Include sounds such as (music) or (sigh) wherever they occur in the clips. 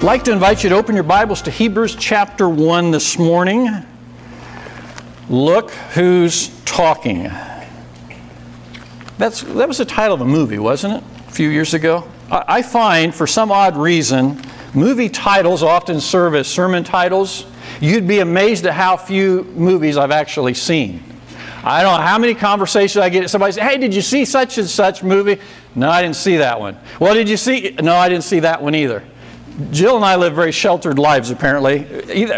I'd like to invite you to open your Bibles to Hebrews chapter 1 this morning. Look who's talking. That's, that was the title of a movie, wasn't it? A few years ago. I, I find, for some odd reason, movie titles often serve as sermon titles. You'd be amazed at how few movies I've actually seen. I don't know how many conversations I get. Somebody says, "Hey, did you see such and such movie?" No, I didn't see that one. Well, did you see? No, I didn't see that one either. Jill and I live very sheltered lives, apparently.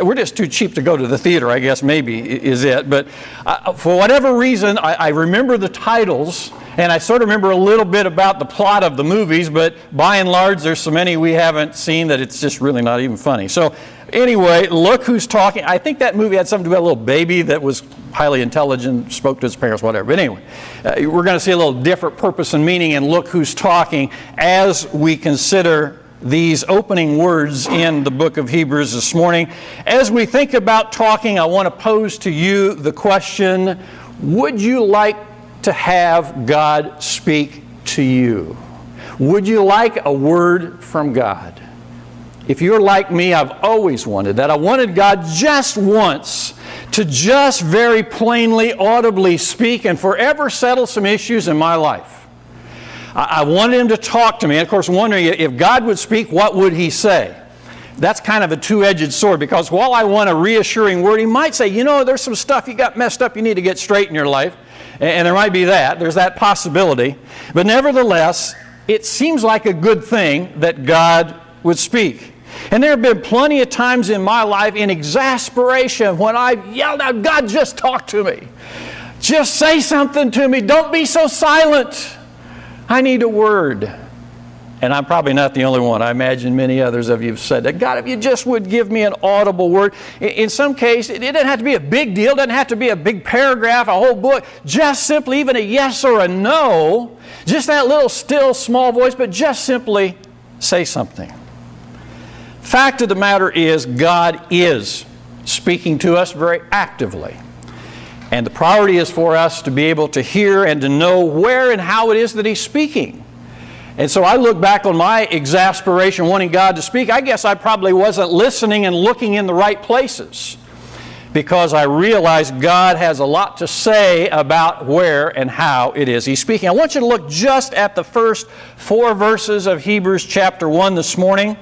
We're just too cheap to go to the theater, I guess, maybe is it. But uh, for whatever reason, I, I, remember the titles, and I sort of remember a little bit about the plot of the movies, but by and large, there's so many we haven't seen that it's just really not even funny. So, anyway, look who's talking. I think that movie had something to do with a little baby that was highly intelligent, spoke to his parents, whatever. But anyway, uh, we're going to see a little different purpose and meaning and look who's talking as we consider these opening words in the book of Hebrews this morning. As we think about talking, I want to pose to you the question Would you like to have God speak to you? Would you like a word from God? If you're like me, I've always wanted that. I wanted God just once to just very plainly, audibly speak and forever settle some issues in my life. I wanted him to talk to me. And of course, wondering if God would speak, what would he say? That's kind of a two edged sword because while I want a reassuring word, he might say, You know, there's some stuff you got messed up, you need to get straight in your life. And there might be that. There's that possibility. But nevertheless, it seems like a good thing that God would speak. And there have been plenty of times in my life in exasperation when I've yelled out, God, just talk to me. Just say something to me. Don't be so silent. I need a word. And I'm probably not the only one. I imagine many others of you have said that. God, if you just would give me an audible word. In some case, it doesn't have to be a big deal, it doesn't have to be a big paragraph, a whole book. Just simply even a yes or a no. Just that little still small voice, but just simply say something. Fact of the matter is, God is speaking to us very actively. And the priority is for us to be able to hear and to know where and how it is that He's speaking. And so I look back on my exasperation wanting God to speak. I guess I probably wasn't listening and looking in the right places because I realized God has a lot to say about where and how it is He's speaking. I want you to look just at the first four verses of Hebrews chapter 1 this morning.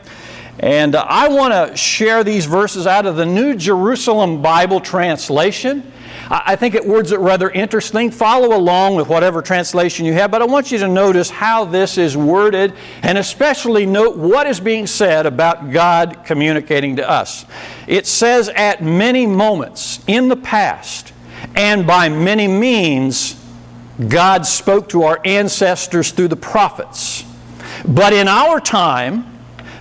And uh, I want to share these verses out of the New Jerusalem Bible translation. I think it words it rather interesting. Follow along with whatever translation you have, but I want you to notice how this is worded and especially note what is being said about God communicating to us. It says, at many moments in the past and by many means, God spoke to our ancestors through the prophets. But in our time,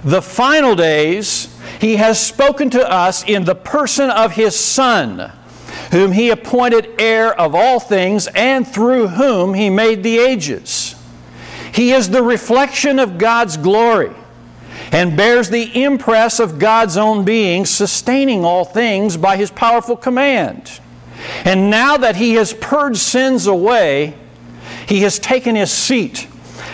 the final days, He has spoken to us in the person of His Son whom he appointed heir of all things, and through whom he made the ages. He is the reflection of God's glory and bears the impress of God's own being, sustaining all things by his powerful command. And now that he has purged sins away, he has taken his seat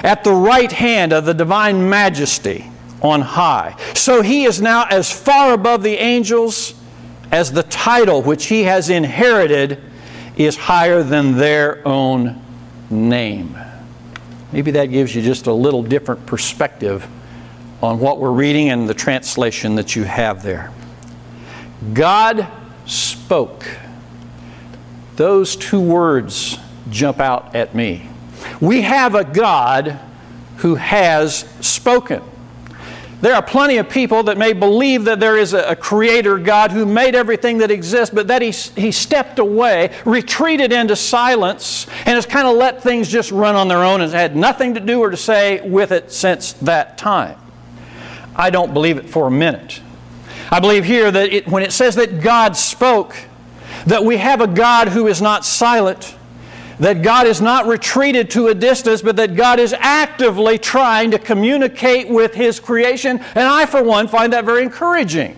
at the right hand of the divine majesty on high. So he is now as far above the angels as the title which he has inherited is higher than their own name. Maybe that gives you just a little different perspective on what we're reading and the translation that you have there. God spoke. Those two words jump out at me. We have a God who has spoken. There are plenty of people that may believe that there is a, creator God who made everything that exists, but that he, he stepped away, retreated into silence, and has kind of let things just run on their own and had nothing to do or to say with it since that time. I don't believe it for a minute. I believe here that it, when it says that God spoke, that we have a God who is not silent, that God is not retreated to a distance, but that God is actively trying to communicate with His creation. And I, for one, find that very encouraging.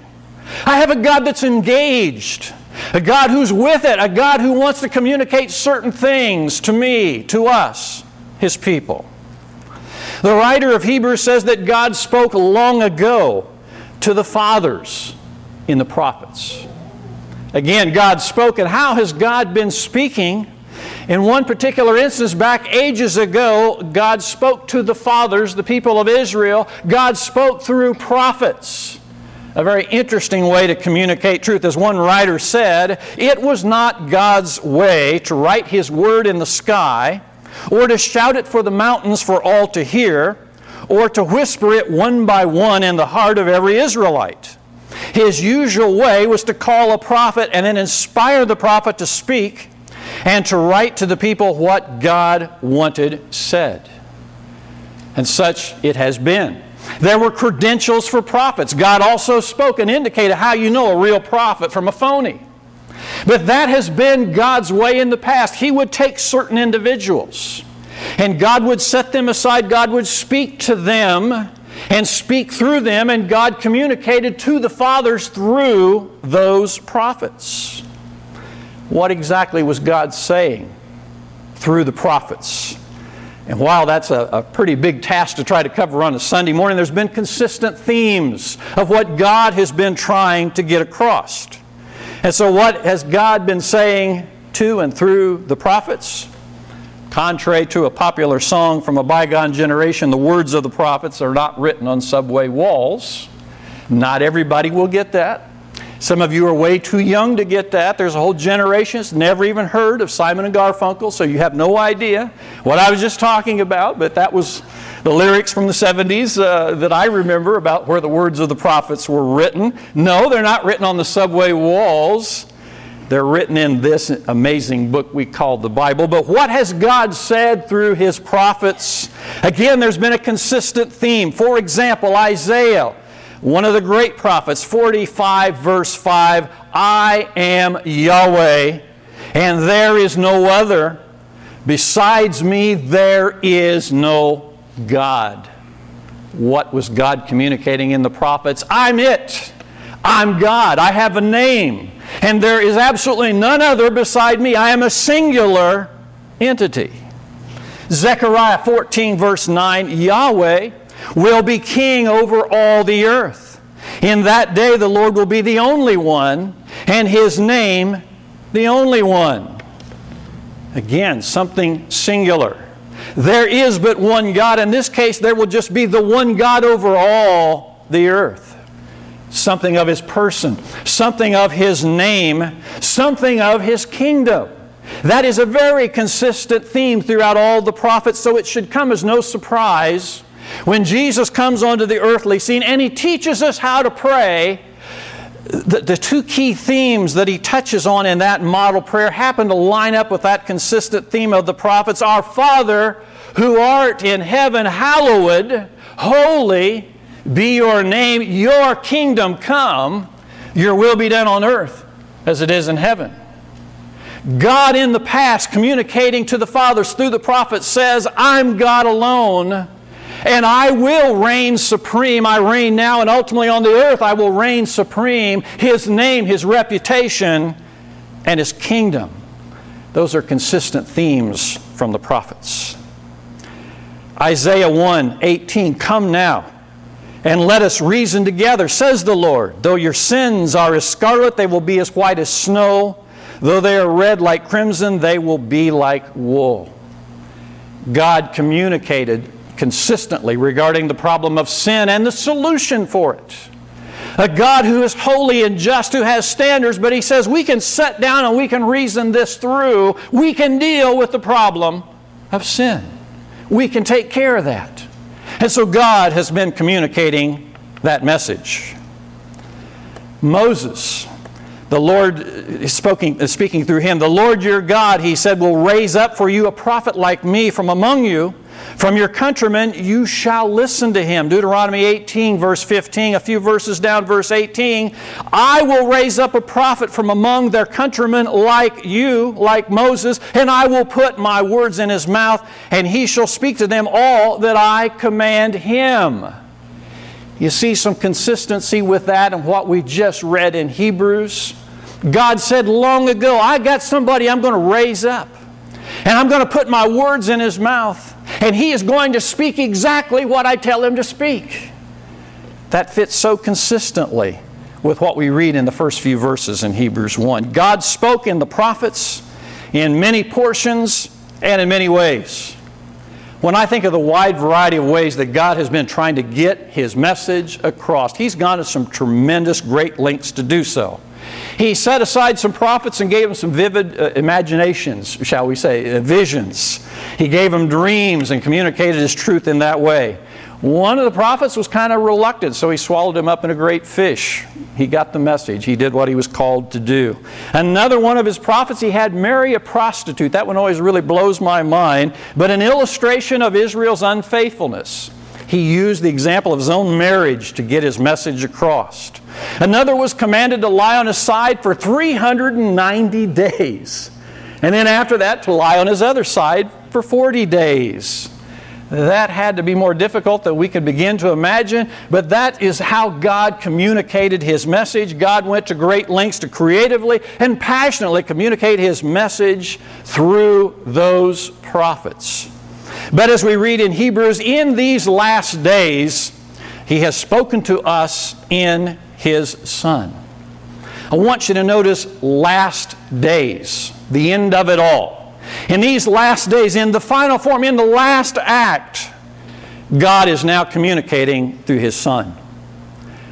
I have a God that's engaged, a God who's with it, a God who wants to communicate certain things to me, to us, His people. The writer of Hebrews says that God spoke long ago to the fathers in the prophets. Again, God spoke, and how has God been speaking? In one particular instance, back ages ago, God spoke to the fathers, the people of Israel. God spoke through prophets. A very interesting way to communicate truth. As one writer said, it was not God's way to write His word in the sky, or to shout it for the mountains for all to hear, or to whisper it one by one in the heart of every Israelite. His usual way was to call a prophet and then inspire the prophet to speak and to write to the people what God wanted said. And such it has been. There were credentials for prophets. God also spoke and indicated how you know a real prophet from a phony. But that has been God's way in the past. He would take certain individuals and God would set them aside. God would speak to them and speak through them, and God communicated to the fathers through those prophets. What exactly was God saying through the prophets? And while that's a, a, pretty big task to try to cover on a Sunday morning, there's been consistent themes of what God has been trying to get across. And so, what has God been saying to and through the prophets? Contrary to a popular song from a bygone generation, the words of the prophets are not written on subway walls. Not everybody will get that. Some of you are way too young to get that. There's a whole generation that's never even heard of Simon and Garfunkel, so you have no idea what I was just talking about, but that was the lyrics from the 70s uh, that I remember about where the words of the prophets were written. No, they're not written on the subway walls. They're written in this amazing book we call the Bible. But what has God said through His prophets? Again, there's been a consistent theme. For example, Isaiah, one of the great prophets, 45 verse 5 I am Yahweh, and there is no other. Besides me, there is no God. What was God communicating in the prophets? I'm it. I'm God. I have a name and there is absolutely none other beside me. I am a singular entity. Zechariah 14, verse 9 Yahweh will be king over all the earth. In that day, the Lord will be the only one, and his name the only one. Again, something singular. There is but one God. In this case, there will just be the one God over all the earth something of his person, something of his name, something of his kingdom. That is a very consistent theme throughout all the prophets, so it should come as no surprise when Jesus comes onto the earthly scene and he teaches us how to pray. The, the two key themes that he touches on in that model prayer happen to line up with that consistent theme of the prophets Our Father, who art in heaven, hallowed, holy be your name, your kingdom come, your will be done on earth as it is in heaven. God in the past, communicating to the fathers through the prophets, says, I'm God alone, and I will reign supreme. I reign now, and ultimately on the earth I will reign supreme. His name, His reputation, and His kingdom. Those are consistent themes from the prophets. Isaiah 1 18, Come now and let us reason together, says the Lord. Though your sins are as scarlet, they will be as white as snow. Though they are red like crimson, they will be like wool. God communicated consistently regarding the problem of sin and the solution for it. A God who is holy and just, who has standards, but He says we can sit down and we can reason this through. We can deal with the problem of sin. We can take care of that. And so God has been communicating that message. Moses, the Lord uh, is speaking, uh, speaking through him. The Lord your God, he said, will raise up for you a prophet like me from among you from your countrymen, you shall listen to him. Deuteronomy 18, verse 15, a few verses down, verse 18. I will raise up a prophet from among their countrymen like you, like Moses, and I will put my words in his mouth, and he shall speak to them all that I command him. You see some consistency with that and what we just read in Hebrews. God said long ago, I got somebody I'm going to raise up, and I'm going to put my words in his mouth. And he is going to speak exactly what I tell him to speak. That fits so consistently with what we read in the first few verses in Hebrews 1. God spoke in the prophets in many portions and in many ways. When I think of the wide variety of ways that God has been trying to get His message across, He's gone to some tremendous, great lengths to do so. He set aside some prophets and gave them some vivid uh, imaginations, shall we say, uh, visions. He gave them dreams and communicated His truth in that way. One of the prophets was kind of reluctant, so he swallowed him up in a great fish. He got the message. He did what he was called to do. Another one of his prophets, he had marry a prostitute. That one always really blows my mind, but an illustration of Israel's unfaithfulness. He used the example of his own marriage to get his message across. Another was commanded to lie on his side for 390 days. And then after that, to lie on his other side for 40 days. That had to be more difficult than we could begin to imagine, but that is how God communicated His message. God went to great lengths to creatively and passionately communicate His message through those prophets. But as we read in Hebrews, in these last days, He has spoken to us in His Son. I want you to notice last days, the end of it all. In these last days, in the final form, in the last act, God is now communicating through His Son.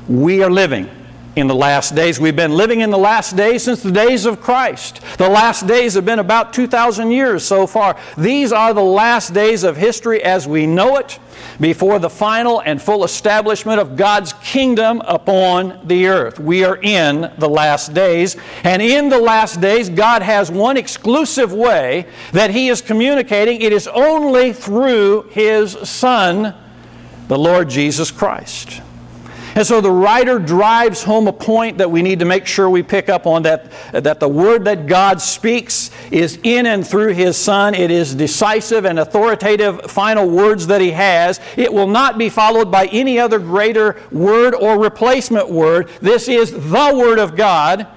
We are living in the last days. We've been living in the last days since the days of Christ. The last days have been about 2,000 years so far. These are the last days of history as we know it before the final and full establishment of God's kingdom upon the earth. We are in the last days, and in the last days, God has one exclusive way that He is communicating. It is only through His Son, the Lord Jesus Christ. And so the writer drives home a point that we need to make sure we pick up on that, that the word that God speaks is in and through His Son. It is decisive and authoritative final words that He has. It will not be followed by any other greater word or replacement word. This is the Word of God.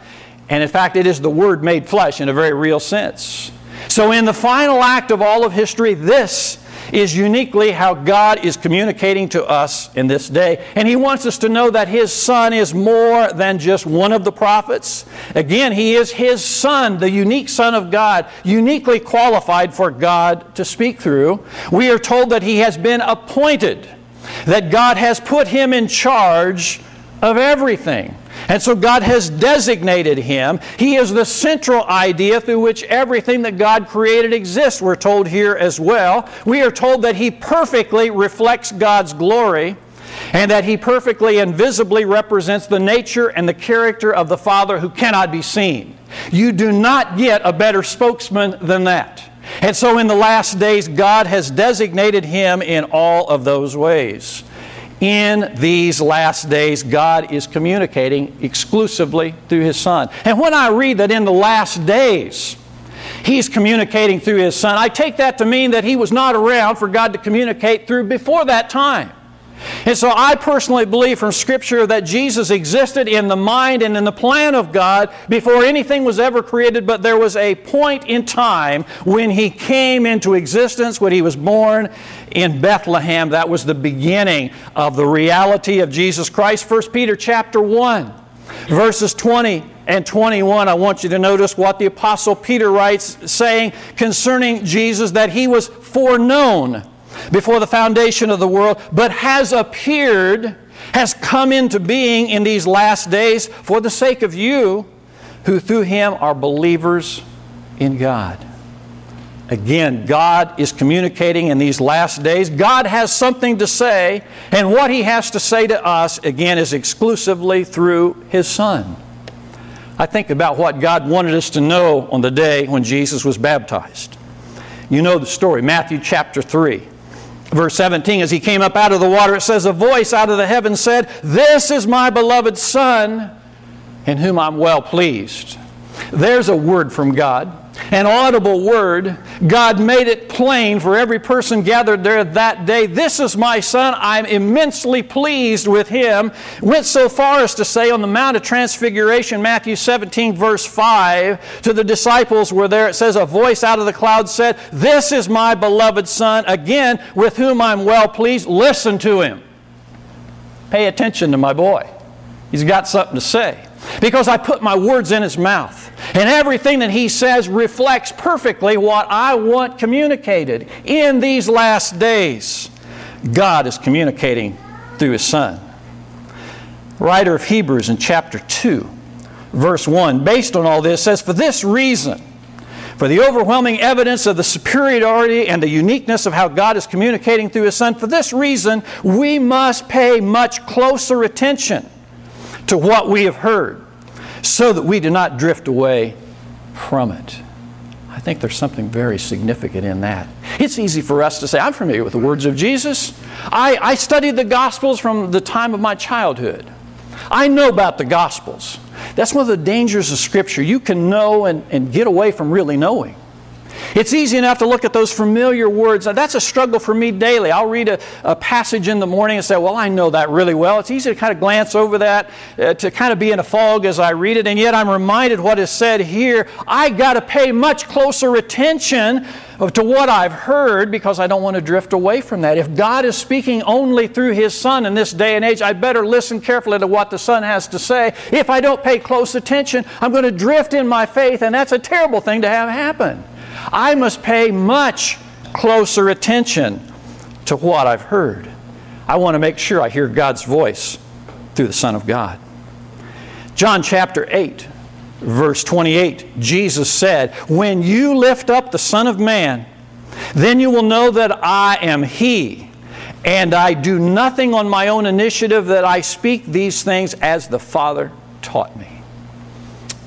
And in fact, it is the Word made flesh in a very real sense. So, in the final act of all of history, this is uniquely how God is communicating to us in this day. And He wants us to know that His Son is more than just one of the prophets. Again, He is His Son, the unique Son of God, uniquely qualified for God to speak through. We are told that He has been appointed, that God has put Him in charge of everything. And so God has designated him. He is the central idea through which everything that God created exists, we're told here as well. We are told that he perfectly reflects God's glory and that he perfectly and visibly represents the nature and the character of the Father who cannot be seen. You do not get a better spokesman than that. And so in the last days, God has designated him in all of those ways in these last days, God is communicating exclusively through His Son. And when I read that in the last days, He's communicating through His Son, I take that to mean that He was not around for God to communicate through before that time. And so I personally believe from Scripture that Jesus existed in the mind and in the plan of God before anything was ever created, but there was a point in time when He came into existence, when He was born in Bethlehem. That was the beginning of the reality of Jesus Christ. 1 Peter chapter 1, verses 20 and 21, I want you to notice what the Apostle Peter writes, saying concerning Jesus that He was foreknown before the foundation of the world, but has appeared, has come into being in these last days for the sake of you, who through him are believers in God. Again, God is communicating in these last days. God has something to say, and what He has to say to us, again, is exclusively through His Son. I think about what God wanted us to know on the day when Jesus was baptized. You know the story, Matthew chapter 3. Verse 17, as he came up out of the water, it says, A voice out of the heavens said, This is my beloved Son, in whom I'm well pleased. There's a word from God an audible word. God made it plain for every person gathered there that day. This is my son. I'm immensely pleased with him. Went so far as to say on the Mount of Transfiguration, Matthew 17, verse 5, to the disciples were there, it says, A voice out of the cloud said, This is my beloved son, again, with whom I'm well pleased. Listen to him. Pay attention to my boy. He's got something to say. Because I put my words in his mouth. And everything that he says reflects perfectly what I want communicated. In these last days, God is communicating through his Son. Writer of Hebrews in chapter 2, verse 1, based on all this, says, For this reason, for the overwhelming evidence of the superiority and the uniqueness of how God is communicating through His Son, for this reason, we must pay much closer attention to what we have heard so that we do not drift away from it. I think there's something very significant in that. It's easy for us to say, I'm familiar with the words of Jesus. I, I studied the Gospels from the time of my childhood. I know about the Gospels. That's one of the dangers of Scripture. You can know and, and get away from really knowing. It's easy enough to look at those familiar words. Now, that's a struggle for me daily. I'll read a, a, passage in the morning and say, Well, I know that really well. It's easy to kind of glance over that, uh, to kind of be in a fog as I read it, and yet I'm reminded what is said here. I got to pay much closer attention to what I've heard because I don't want to drift away from that. If God is speaking only through His Son in this day and age, I better listen carefully to what the Son has to say. If I don't pay close attention, I'm going to drift in my faith, and that's a terrible thing to have happen. I must pay much closer attention to what I've heard. I want to make sure I hear God's voice through the Son of God. John chapter 8, verse 28, Jesus said, When you lift up the Son of Man, then you will know that I am He, and I do nothing on my own initiative, that I speak these things as the Father taught me.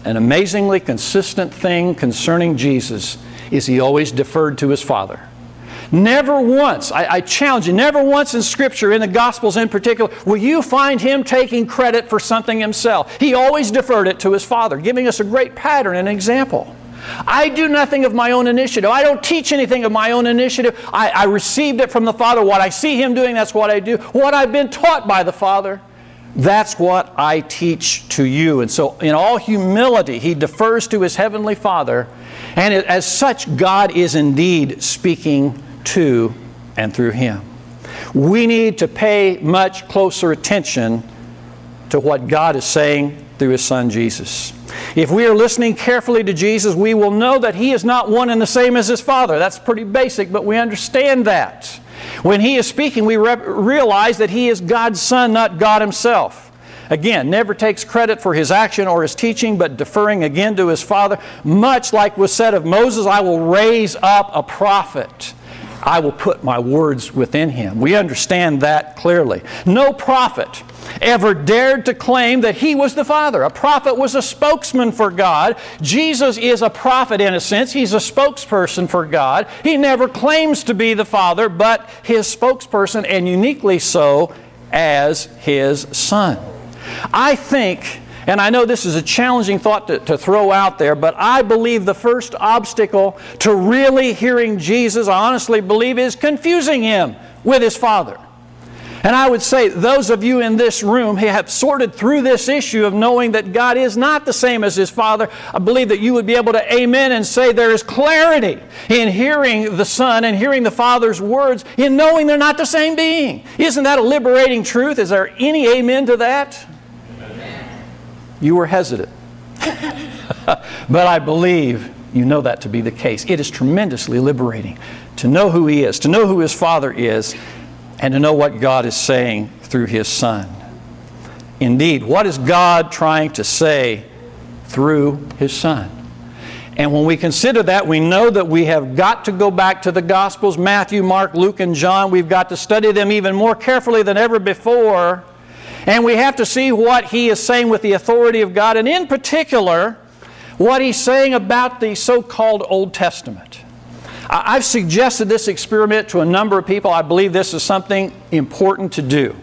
An amazingly consistent thing concerning Jesus is he always deferred to his Father. Never once, I, I, challenge you, never once in Scripture, in the Gospels in particular, will you find him taking credit for something himself. He always deferred it to his Father, giving us a great pattern and example. I do nothing of my own initiative. I don't teach anything of my own initiative. I, I received it from the Father. What I see him doing, that's what I do. What I've been taught by the Father, that's what I teach to you. And so, in all humility, he defers to his heavenly Father and as such, God is indeed speaking to and through him. We need to pay much closer attention to what God is saying through his son Jesus. If we are listening carefully to Jesus, we will know that he is not one and the same as his Father. That's pretty basic, but we understand that. When he is speaking, we re- realize that he is God's Son, not God himself. Again, never takes credit for his action or his teaching, but deferring again to his Father. Much like was said of Moses, I will raise up a prophet. I will put my words within him. We understand that clearly. No prophet ever dared to claim that he was the Father. A prophet was a spokesman for God. Jesus is a prophet in a sense. He's a spokesperson for God. He never claims to be the Father, but his spokesperson, and uniquely so as his Son. I think, and I know this is a challenging thought to, to, throw out there, but I believe the first obstacle to really hearing Jesus, I honestly believe, is confusing him with his Father. And I would say, those of you in this room who have sorted through this issue of knowing that God is not the same as His Father, I believe that you would be able to amen and say there is clarity in hearing the Son and hearing the Father's words, in knowing they're not the same being. Isn't that a liberating truth? Is there any amen to that? You were hesitant. (laughs) but I believe you know that to be the case. It is tremendously liberating to know who He is, to know who His Father is, and to know what God is saying through His Son. Indeed, what is God trying to say through His Son? And when we consider that, we know that we have got to go back to the Gospels Matthew, Mark, Luke, and John. We've got to study them even more carefully than ever before and we have to see what he is saying with the authority of God, and in particular, what he's saying about the so called Old Testament. I've suggested this experiment to a number of people. I believe this is something important to do.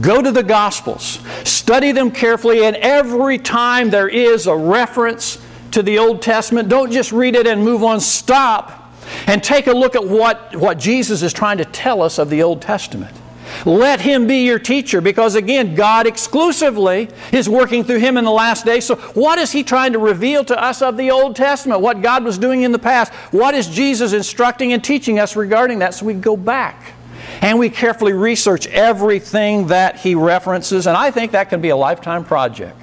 Go to the Gospels, study them carefully, and every time there is a reference to the Old Testament, don't just read it and move on. Stop and take a look at what, what Jesus is trying to tell us of the Old Testament. Let him be your teacher because, again, God exclusively is working through him in the last days. So, what is he trying to reveal to us of the Old Testament? What God was doing in the past? What is Jesus instructing and teaching us regarding that? So, we go back and we carefully research everything that he references, and I think that can be a lifetime project.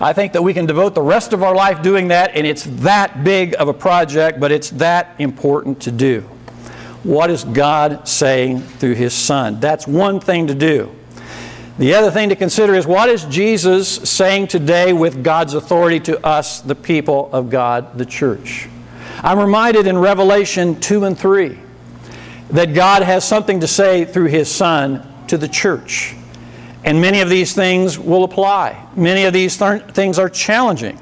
I think that we can devote the rest of our life doing that, and it's that big of a project, but it's that important to do. What is God saying through His Son? That's one thing to do. The other thing to consider is what is Jesus saying today with God's authority to us, the people of God, the church? I'm reminded in Revelation 2 and 3 that God has something to say through His Son to the church. And many of these things will apply. Many of these th- things are challenging.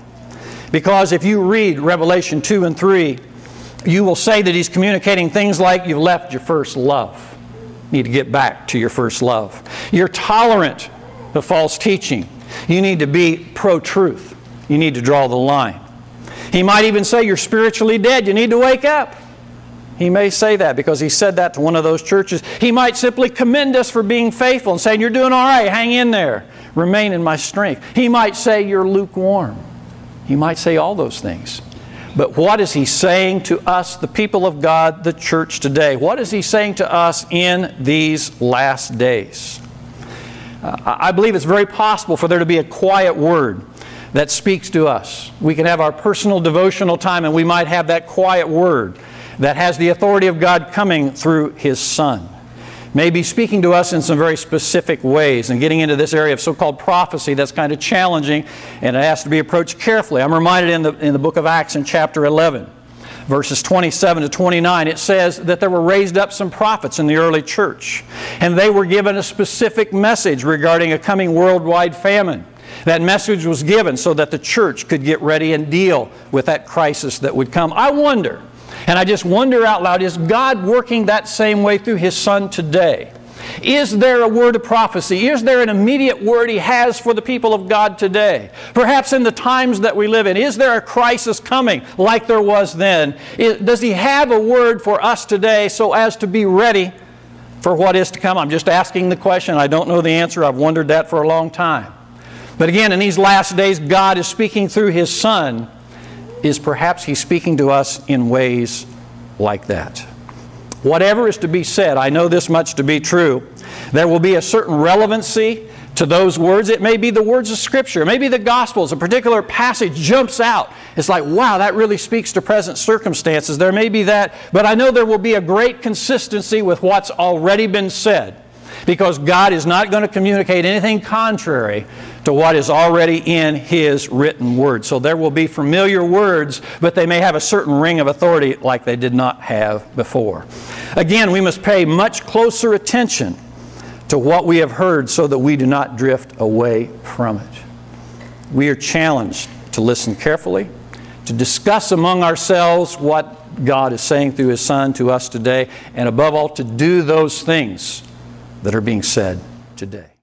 Because if you read Revelation 2 and 3, you will say that he's communicating things like you've left your first love. You need to get back to your first love. You're tolerant of false teaching. You need to be pro truth. You need to draw the line. He might even say you're spiritually dead. You need to wake up. He may say that because he said that to one of those churches. He might simply commend us for being faithful and saying, You're doing all right, hang in there, remain in my strength. He might say, You're lukewarm. He might say all those things. But what is he saying to us, the people of God, the church today? What is he saying to us in these last days? Uh, I believe it's very possible for there to be a quiet word that speaks to us. We can have our personal devotional time and we might have that quiet word that has the authority of God coming through His Son. May be speaking to us in some very specific ways and getting into this area of so called prophecy that's kind of challenging and it has to be approached carefully. I'm reminded in the, in the book of Acts in chapter 11, verses 27 to 29, it says that there were raised up some prophets in the early church and they were given a specific message regarding a coming worldwide famine. That message was given so that the church could get ready and deal with that crisis that would come. I wonder and I just wonder out loud is God working that same way through His Son today? Is there a word of prophecy? Is there an immediate word He has for the people of God today? Perhaps in the times that we live in. Is there a crisis coming like there was then? Does He have a word for us today so as to be ready for what is to come? I'm just asking the question. I don't know the answer. I've wondered that for a long time. But again, in these last days, God is speaking through His Son is perhaps he's speaking to us in ways like that. Whatever is to be said, I know this much to be true. There will be a certain relevancy to those words. It may be the words of Scripture, maybe the Gospels, a particular passage jumps out. It's like, wow, that really speaks to present circumstances. There may be that, but I know there will be a great consistency with what's already been said because God is not going to communicate anything contrary to what is already in His written word. So there will be familiar words, but they may have a certain ring of authority like they did not have before. Again, we must pay much closer attention to what we have heard so that we do not drift away from it. We are challenged to listen carefully, to discuss among ourselves what God is saying through His Son to us today, and above all, to do those things that are being said today.